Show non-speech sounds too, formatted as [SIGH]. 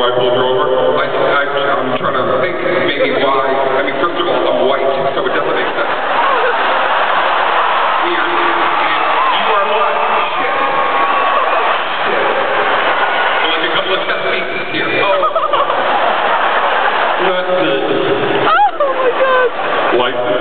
why I pulled her over? I, I, I'm trying to think maybe why. I mean, first of all, I'm white, so it doesn't make sense. You are like a couple of here. [LAUGHS] Oh. Oh, my God.